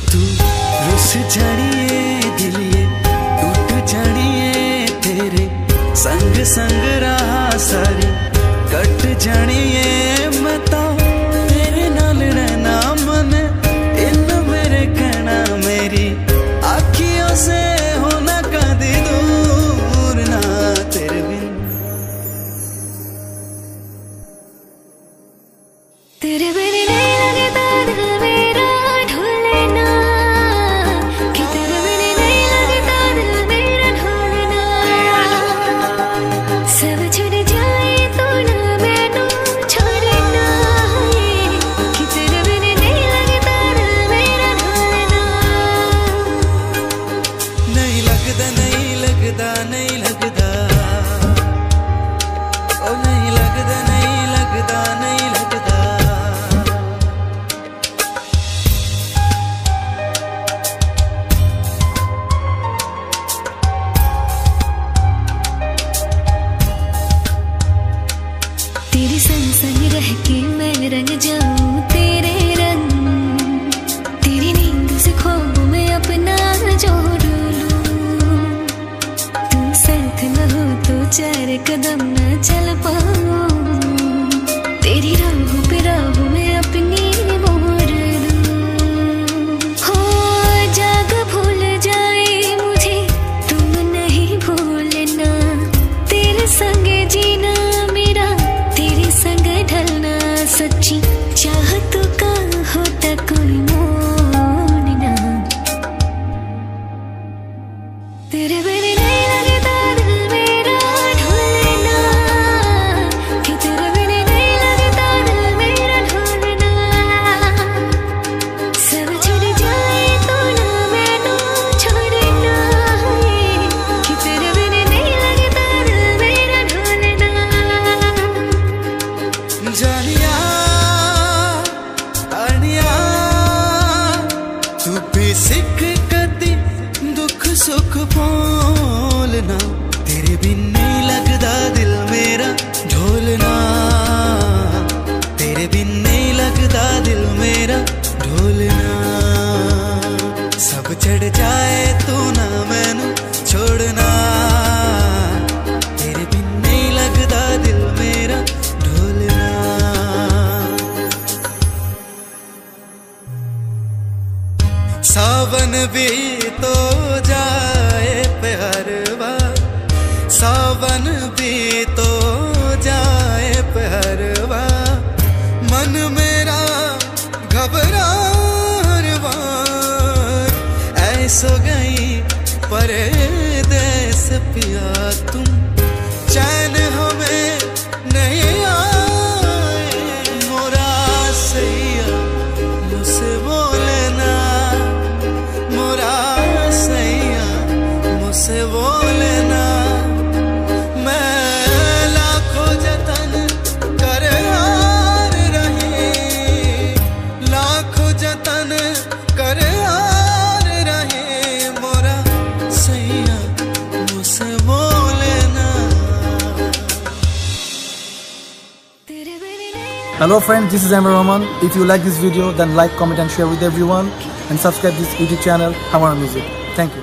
जो तू रुस जानिए लगता नहीं लगता नहीं लगता। ओ नहीं लगता नहीं लगता नहीं तो चार कदम न चल पाऊँ। तेरी पे राहों में अपनी दूँ। हो जाग, भूल जाए मुझे, तुम नहीं भूलना। तेरे संग जीना मेरा, तेरे संग ढलना सच्ची चाहत का होता कोई मोड़ ना। तेरे बिन जाए तू ना मैनू छोड़ना। तेरे बिन नहीं लगता दिल मेरा ढोलना। सावन भी तो जाए ऐसो गई परदेस पिया तुम Hello friends, this is Amir Roman. If you like this video, then like, comment and share with everyone. And subscribe this YouTube channel, Hamara Music. Thank you.